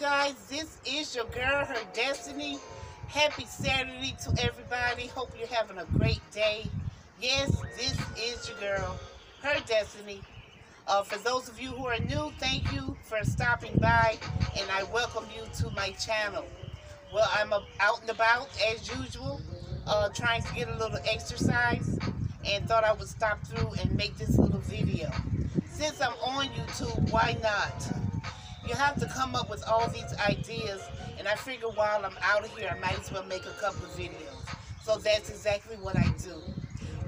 Guys, this is your girl, her destiny. Happy Saturday to everybody. Hope you're having a great day. Yes, this is your girl, her destiny. Uh, for those of you who are new, thank you for stopping by and I welcome you to my channel. Well, I'm out and about as usual, uh, trying to get a little exercise and thought I would stop through and make this little video. Since I'm on YouTube, why not? You have to come up with all these ideas and I figure while I'm out of here, I might as well make a couple of videos. So that's exactly what I do.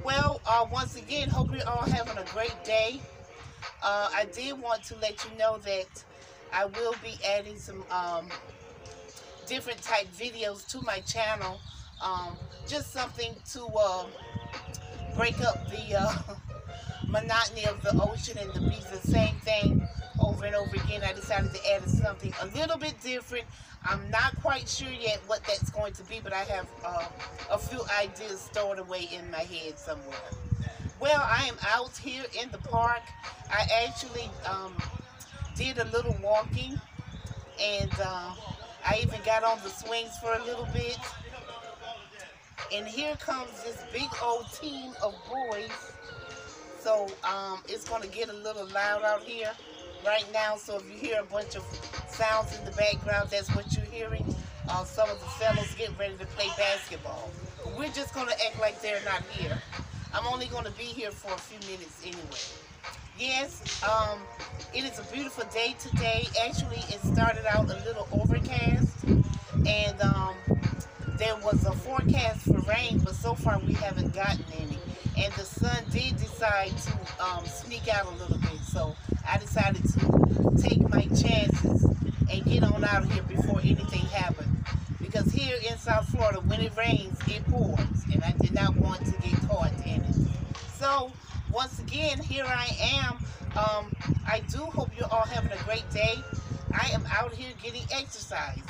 Well, uh, once again, hope you're all having a great day. Uh, I did want to let you know that I will be adding some um, different type videos to my channel. Um, just something to uh, break up the uh, monotony of the ocean and the beach, the same thing over and over again. I decided to add something a little bit different. I'm not quite sure yet what that's going to be, but I have uh, a few ideas stored away in my head somewhere. Well, I am out here in the park. I actually um, did a little walking and uh, I even got on the swings for a little bit. And here comes this big old team of boys. So um, it's going to get a little loud out here right now. So if you hear a bunch of sounds in the background, that's what you're hearing. Uh, some of the fellows getting ready to play basketball. We're just going to act like they're not here. I'm only going to be here for a few minutes anyway. Yes, um, it is a beautiful day today. Actually, it started out a little overcast, and um, there was a forecast for rain, but so far we haven't gotten any. And the sun did decide to um, sneak out a little bit, so I decided to take my chances and get on out of here before anything happened. Because here in South Florida, when it rains, it pours, and I did not want to get caught in it. So, once again, here I am. Um, I do hope you're all having a great day. I am out here getting exercise.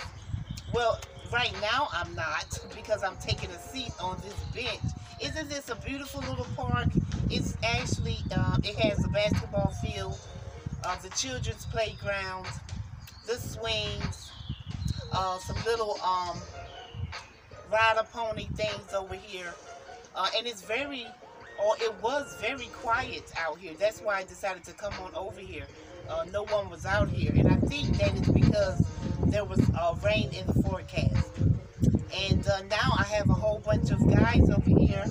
Well, right now I'm not because I'm taking a seat on this bench. Isn't this a beautiful little park? It's actually, um, it has a basketball field, uh, the children's playground, the swings, uh, some little um, rider pony things over here. Uh, and it's very or it was very quiet out here. That's why I decided to come on over here. Uh, no one was out here. And I think that is because there was uh, rain in the forecast. And uh, now I have a whole bunch of guys over here.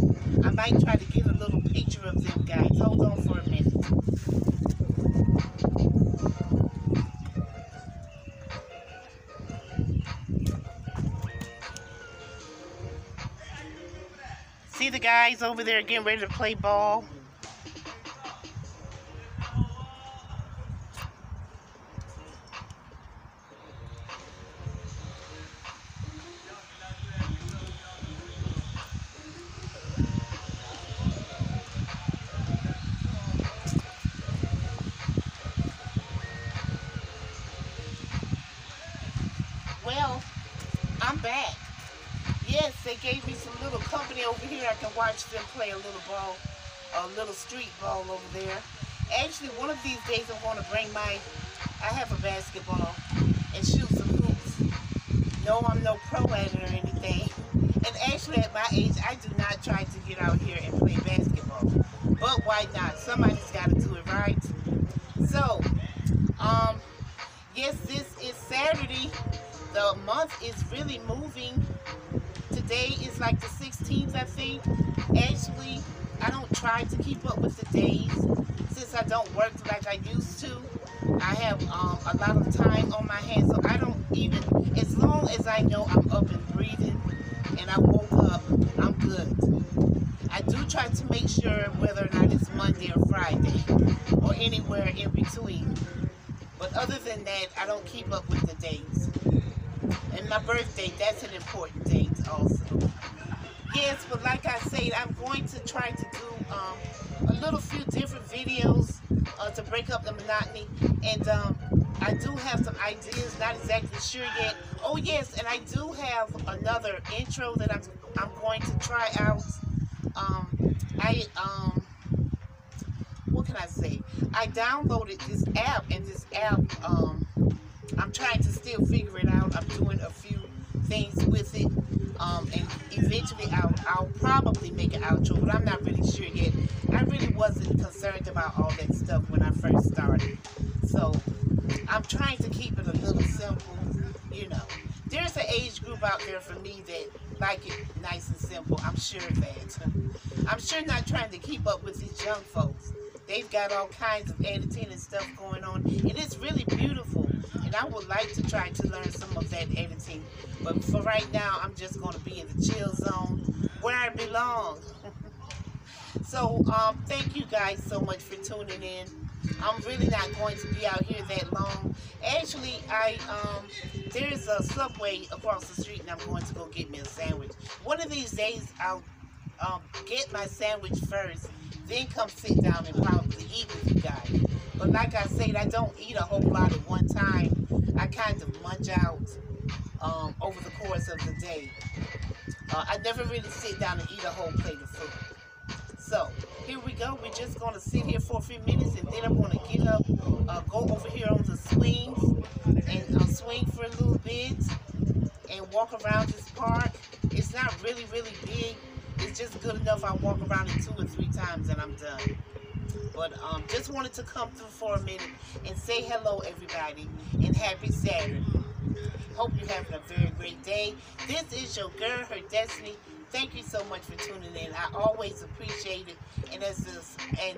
I might try to get a little picture of them guys. Hold on for a minute. See the guys over there getting ready to play ball? Well, I'm back. Yes, they gave me some little company over here. I can watch them play a little ball, a little street ball over there. Actually, one of these days I'm going to bring my, I have a basketball and shoot some hoops. No, I'm no pro at it or anything. And actually, at my age, I do not try to get out here and play basketball. But why not? Somebody's got to do it right. So, um, yes, this is Saturday. The month is really moving today is like the 16th, I think. Actually, I don't try to keep up with the days since I don't work like I used to. I have um, a lot of time on my hands, so I don't even, as long as I know I'm up and breathing and I woke up, I'm good. I do try to make sure whether or not it's Monday or Friday or anywhere in between. But other than that, I don't keep up with the days. And my birthday, that's an important date also. Yes, but like I said, I'm going to try to do um, a little few different videos uh, to break up the monotony. And um, I do have some ideas, not exactly sure yet. Oh yes, and I do have another intro that I'm, I'm going to try out. Um, I, um, what can I say? I downloaded this app, and this app, um, I'm trying to still figure it out. I'm doing a few things with it. Um, and eventually I'll, I'll probably make an outro, but I'm not really sure yet. I really wasn't concerned about all that stuff when I first started. So I'm trying to keep it a little simple, you know. There's an age group out there for me that like it nice and simple. I'm sure of that. I'm sure not trying to keep up with these young folks. They've got all kinds of and stuff going on. And it's really beautiful. I would like to try to learn some of that editing. But for right now, I'm just going to be in the chill zone where I belong. so, um, thank you guys so much for tuning in. I'm really not going to be out here that long. Actually, I um, there's a Subway across the street, and I'm going to go get me a sandwich. One of these days, I'll um, get my sandwich first, then come sit down and probably eat with you guys. But like I said, I don't eat a whole lot at one time. I kind of munch out um, over the course of the day. Uh, I never really sit down and eat a whole plate of food. So here we go. We're just going to sit here for a few minutes and then I'm going to get up, uh, go over here on the swings and uh, swing for a little bit and walk around this park. It's not really, really big. It's just good enough I walk around it two or three times and I'm done. But um, just wanted to come through for a minute and say hello, everybody, and happy Saturday. Hope you're having a very great day. This is your girl, her destiny. Thank you so much for tuning in. I always appreciate it, and as this, and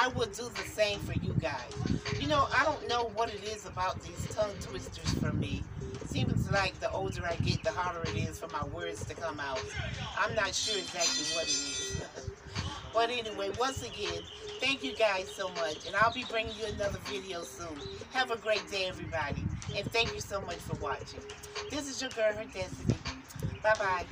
I will do the same for you guys. You know, I don't know what it is about these tongue twisters for me. Seems like the older I get, the harder it is for my words to come out. I'm not sure exactly what it is. but anyway, once again, thank you guys so much, and I'll be bringing you another video soon. Have a great day, everybody, and thank you so much for watching. This is your girl, Her Destiny. Bye-bye.